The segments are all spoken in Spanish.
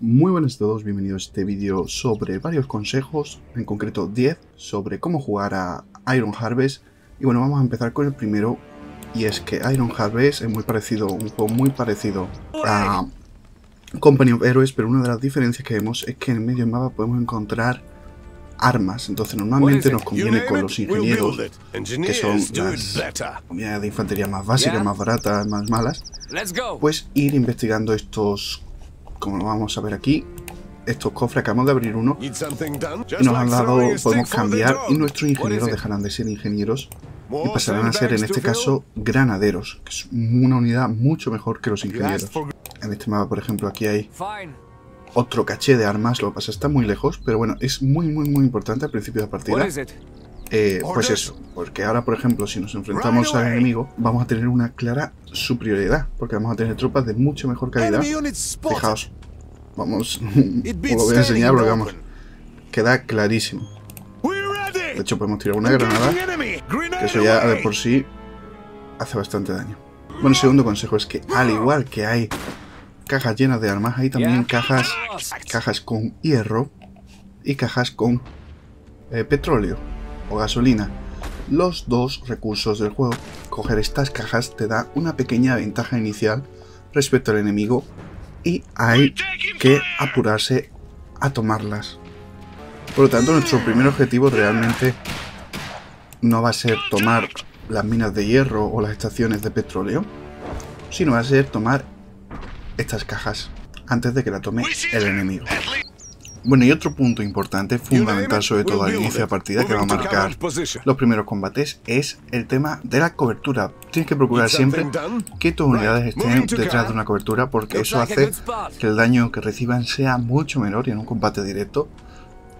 Muy buenas a todos, bienvenidos a este vídeo sobre varios consejos, en concreto 10, sobre cómo jugar a Iron Harvest. Y bueno, vamos a empezar con el primero, y es que Iron Harvest es muy parecido, un juego muy parecido a Company of Heroes, pero una de las diferencias que vemos es que en medio del mapa podemos encontrar armas. Entonces normalmente nos conviene con los ingenieros, que son las unidades de infantería más básicas, más baratas, más malas, pues ir investigando estos como lo vamos a ver aquí, estos cofres, acabamos de abrir uno. Y nos han dado, podemos cambiar y nuestros ingenieros dejarán de ser ingenieros y pasarán a ser en este caso granaderos, que es una unidad mucho mejor que los ingenieros. En este mapa, por ejemplo, aquí hay otro caché de armas, lo que pasa está muy lejos, pero bueno, es muy muy muy importante al principio de la partida. Eh, pues eso, porque ahora por ejemplo si nos enfrentamos al enemigo vamos a tener una clara superioridad, porque vamos a tener tropas de mucho mejor calidad. Fijaos, vamos, os lo voy a enseñar porque vamos, queda clarísimo. De hecho podemos tirar una granada, que eso ya de por sí hace bastante daño. Bueno, segundo consejo es que al igual que hay cajas llenas de armas, hay también cajas, cajas con hierro y cajas con eh, petróleo o gasolina. Los dos recursos del juego. Coger estas cajas te da una pequeña ventaja inicial respecto al enemigo y hay que apurarse a tomarlas. Por lo tanto, nuestro primer objetivo realmente no va a ser tomar las minas de hierro o las estaciones de petróleo, sino va a ser tomar estas cajas antes de que la tome el enemigo. Bueno, y otro punto importante, fundamental sobre todo al inicio de partida, que va a marcar los primeros combates, es el tema de la cobertura. Tienes que procurar siempre que tus unidades estén detrás de una cobertura, porque eso hace que el daño que reciban sea mucho menor y en un combate directo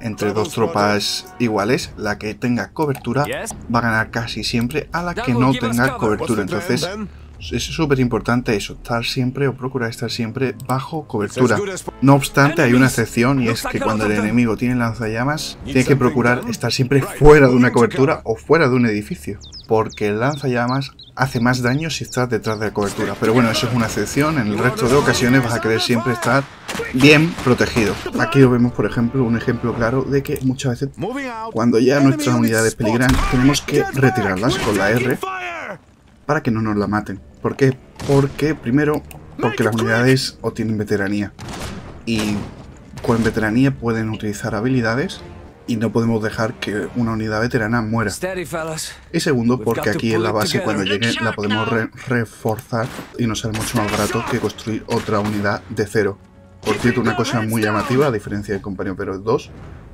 entre dos tropas iguales, la que tenga cobertura va a ganar casi siempre a la que no tenga cobertura. Entonces, es súper importante eso, estar siempre o procurar estar siempre bajo cobertura. No obstante, hay una excepción y es que cuando el enemigo tiene lanzallamas, tiene que procurar estar siempre fuera de una cobertura o fuera de un edificio, porque el lanzallamas hace más daño si estás detrás de la cobertura. Pero bueno, eso es una excepción, en el resto de ocasiones vas a querer siempre estar bien protegido. Aquí lo vemos, por ejemplo, un ejemplo claro de que muchas veces cuando ya nuestras unidades peligran, tenemos que retirarlas con la R para que no nos la maten. ¿Por qué? Porque, primero, porque las unidades obtienen veteranía. Y con veteranía pueden utilizar habilidades y no podemos dejar que una unidad veterana muera. Y segundo, porque aquí en la base cuando llegue la podemos reforzar y nos sale mucho más barato que construir otra unidad de cero. Por cierto, una cosa muy llamativa, a diferencia de Company of 2,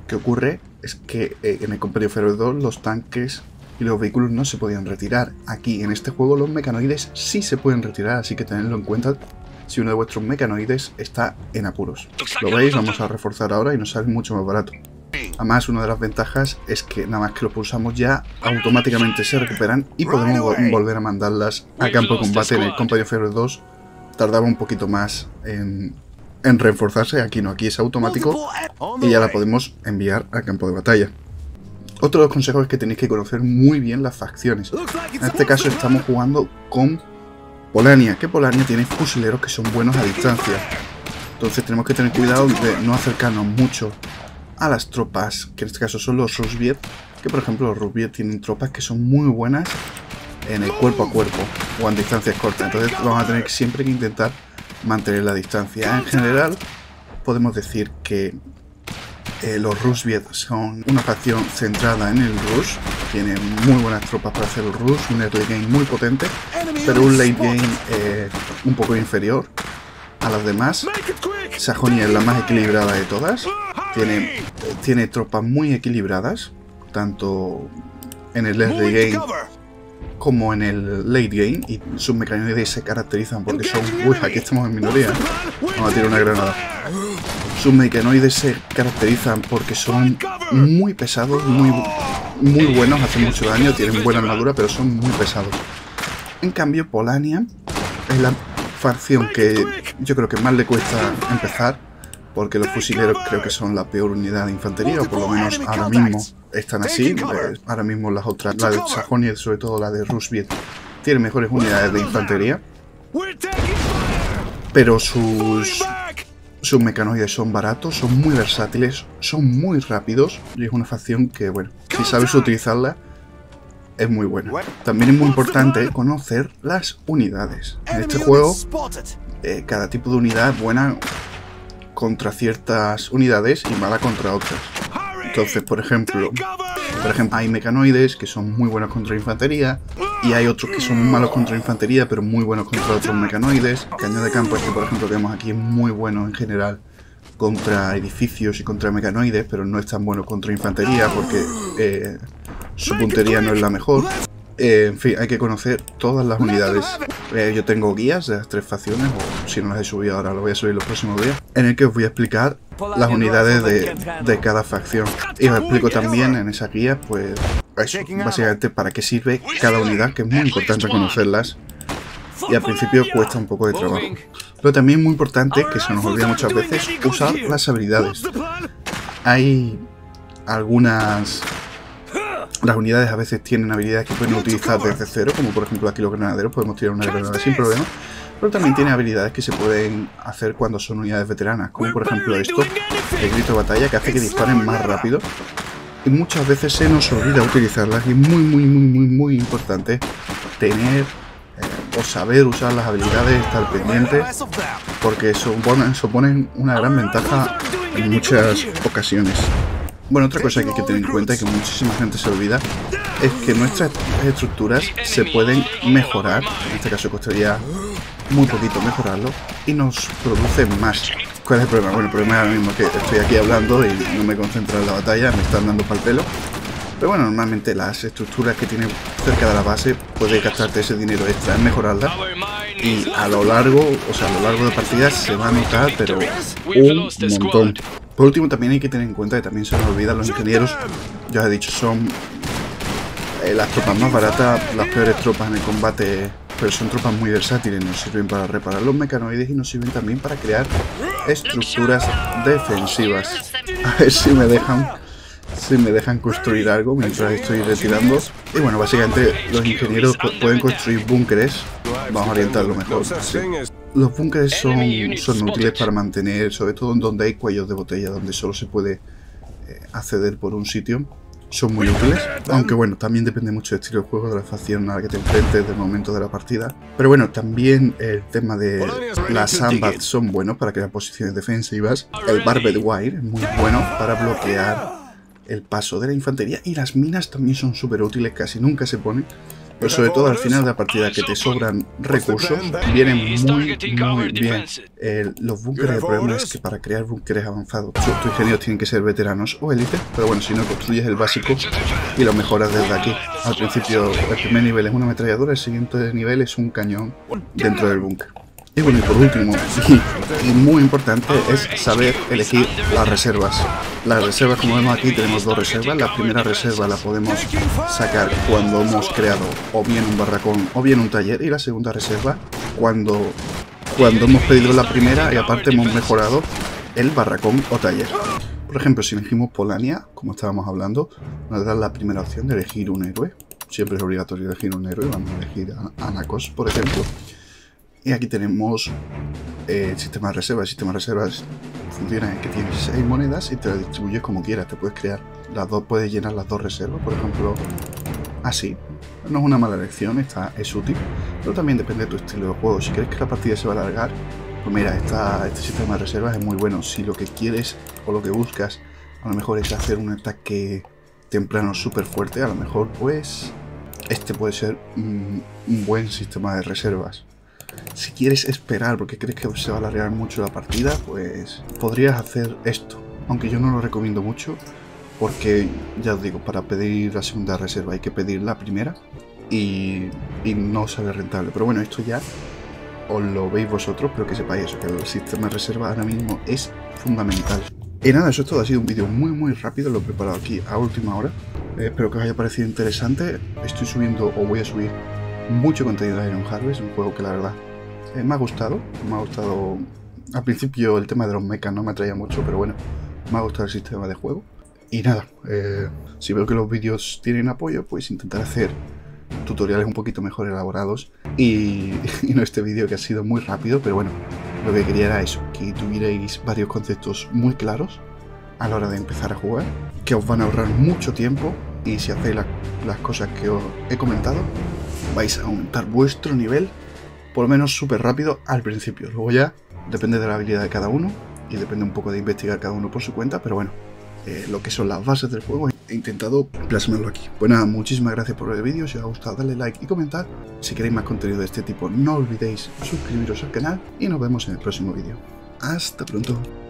que ocurre es que eh, en el Company of 2 los tanques y los vehículos no se podían retirar. Aquí en este juego los mecanoides sí se pueden retirar, así que tenedlo en cuenta si uno de vuestros mecanoides está en apuros. Lo veis, vamos a reforzar ahora y nos sale mucho más barato. Además, una de las ventajas es que nada más que lo pulsamos ya, automáticamente se recuperan y podemos volver a mandarlas a campo de combate. En el Company of 2 tardaba un poquito más en, en reforzarse, aquí no, aquí es automático y ya la podemos enviar al campo de batalla. Otro de los consejos es que tenéis que conocer muy bien las facciones. En este caso estamos jugando con Polania, que Polania tiene fusileros que son buenos a distancia. Entonces tenemos que tener cuidado de no acercarnos mucho a las tropas, que en este caso son los Rusviet, que por ejemplo los Rusviet tienen tropas que son muy buenas en el cuerpo a cuerpo o en distancias cortas. Entonces vamos a tener siempre que intentar mantener la distancia. En general podemos decir que eh, los Rushviet son una facción centrada en el rush, tienen muy buenas tropas para hacer el rush, un early game muy potente, pero un late game eh, un poco inferior a las demás. Sajonia es la más equilibrada de todas, tiene, tiene tropas muy equilibradas, tanto en el early game como en el late game y sus mecanoides se caracterizan porque son... Uy, aquí estamos en minoría. Vamos a tirar una granada. Sus mecanoides se caracterizan porque son muy pesados, muy, muy buenos, hacen mucho daño, tienen buena armadura, pero son muy pesados. En cambio, Polania es la facción que yo creo que más le cuesta empezar, porque los fusileros creo que son la peor unidad de infantería, o por lo menos ahora mismo están así. Ahora mismo las otras, la de Sajonia y sobre todo la de Rusviet, tienen mejores unidades de infantería. Pero sus sus mecanoides son baratos, son muy versátiles, son muy rápidos y es una facción que, bueno, si sabes utilizarla, es muy buena. También es muy importante conocer las unidades. En este juego, eh, cada tipo de unidad es buena contra ciertas unidades y mala contra otras. Entonces, por ejemplo, por ejemplo, hay mecanoides que son muy buenos contra infantería y hay otros que son malos contra infantería pero muy buenos contra otros mecanoides. Cañón de campo este, por ejemplo, que vemos aquí es muy bueno en general contra edificios y contra mecanoides, pero no es tan bueno contra infantería porque eh, su puntería no es la mejor. Eh, en fin, hay que conocer todas las unidades. Eh, yo tengo guías de las tres facciones, o si no las he subido ahora, lo voy a subir los próximos días, en el que os voy a explicar las unidades de, cada facción. Y os explico también en esa guía, pues, básicamente para qué sirve cada unidad, que es muy importante conocerlas. Y al principio cuesta un poco de trabajo. Pero también es muy importante, que se nos olvida muchas veces, usar las habilidades. Hay algunas las unidades a veces tienen habilidades que pueden utilizar desde cero, como por ejemplo aquí los granaderos, podemos tirar una granada sin problema. Pero también tiene habilidades que se pueden hacer cuando son unidades veteranas, como por ejemplo esto, el grito de batalla, que hace que disparen más rápido. Y muchas veces se nos olvida utilizarlas y es muy, muy, muy, muy, muy importante tener eh, o saber usar las habilidades, estar pendiente, porque suponen, suponen una gran ventaja en muchas ocasiones. Bueno, otra cosa que hay que tener en cuenta y que muchísima gente se olvida es que nuestras estructuras se pueden mejorar, en este caso costaría muy poquito mejorarlo, y nos producen más. ¿Cuál es el problema? Bueno, el problema es ahora mismo que estoy aquí hablando y no me concentro en la batalla, me están dando pal pelo. Pero bueno, normalmente las estructuras que tienen cerca de la base puedes gastarte ese dinero extra en mejorarlas y a lo largo, o sea, a lo largo de partidas se va a notar, pero un montón. Por último, también hay que tener en cuenta que también se nos olvidan los ingenieros. Ya os he dicho, son eh, las tropas más baratas, las peores tropas en el combate, pero son tropas muy versátiles. Nos sirven para reparar los mecanoides y nos sirven también para crear estructuras defensivas. A ver si me dejan si me dejan construir algo mientras estoy retirando. Y bueno, básicamente los ingenieros pueden construir búnkeres. Vamos a orientarlo mejor. Los búnkeres son, son útiles para mantener, sobre todo en donde hay cuellos de botella, donde solo se puede eh, acceder por un sitio. Son muy útiles, aunque bueno, también depende mucho del estilo de juego, de la facción a la que te enfrentes, del momento de la partida. Pero bueno, también el tema de las sandbags son buenos para crear posiciones defensivas. El barbed wire es muy bueno para bloquear el paso de la infantería y las minas también son súper útiles, casi nunca se ponen. Pero sobre todo al final de la partida que te sobran recursos, vienen muy, muy bien. los búnkeres, el problema es que para crear búnkeres avanzados, tus ingenieros tienen que ser veteranos o élite, pero bueno, si no construyes el básico y lo mejoras desde aquí. Al principio, el primer nivel es una ametralladora, el siguiente nivel es un cañón dentro del búnker. Y bueno, y por último, y, muy importante, es saber elegir las reservas. Las reservas, como vemos aquí, tenemos dos reservas. La primera reserva la podemos sacar cuando hemos creado o bien un barracón o bien un taller. Y la segunda reserva cuando, cuando hemos pedido la primera y aparte hemos mejorado el barracón o taller. Por ejemplo, si elegimos Polania, como estábamos hablando, nos da la primera opción de elegir un héroe. Siempre es obligatorio elegir un héroe. Vamos a elegir a Anacos, por ejemplo. Y aquí tenemos eh, el sistema de reservas. El sistema de reservas funciona en que tienes 6 monedas y te las distribuyes como quieras. Te puedes crear las dos, puedes llenar las dos reservas, por ejemplo, así. No es una mala elección, está, es útil, pero también depende de tu estilo de juego. Si quieres que la partida se va a alargar, pues mira, este sistema de reservas es muy bueno. Si lo que quieres o lo que buscas a lo mejor es hacer un ataque temprano súper fuerte, a lo mejor pues este puede ser un buen sistema de reservas. Si quieres esperar porque crees que se va a alargar mucho la partida, pues podrías hacer esto. Aunque yo no lo recomiendo mucho, porque ya os digo, para pedir la segunda reserva hay que pedir la primera y, no sale rentable. Pero bueno, esto ya os lo veis vosotros, pero que sepáis eso, que el sistema de reserva ahora mismo es fundamental. Y nada, eso es todo, ha sido un vídeo muy muy rápido, lo he preparado aquí a última hora. Eh, espero que os haya parecido interesante. Estoy subiendo o voy a subir mucho contenido de Iron Harvest, un juego que la verdad eh, me ha gustado, me ha gustado... Al principio el tema de los mechas no me atraía mucho, pero bueno, me ha gustado el sistema de juego. Y nada, eh, si veo que los vídeos tienen apoyo, pues intentar hacer tutoriales un poquito mejor elaborados. Y, y no este vídeo que ha sido muy rápido, pero bueno, lo que quería era eso, que tuvierais varios conceptos muy claros a la hora de empezar a jugar, que os van a ahorrar mucho tiempo. Y si hacéis las cosas que os he comentado, vais a aumentar vuestro nivel por lo menos súper rápido al principio. Luego ya depende de la habilidad de cada uno y depende un poco de investigar cada uno por su cuenta, pero bueno, eh, lo que son las bases del juego he intentado plasmarlo aquí. Pues nada, muchísimas gracias por ver el vídeo, si os ha gustado dale like y comentar. Si queréis más contenido de este tipo no olvidéis suscribiros al canal y nos vemos en el próximo vídeo. Hasta pronto.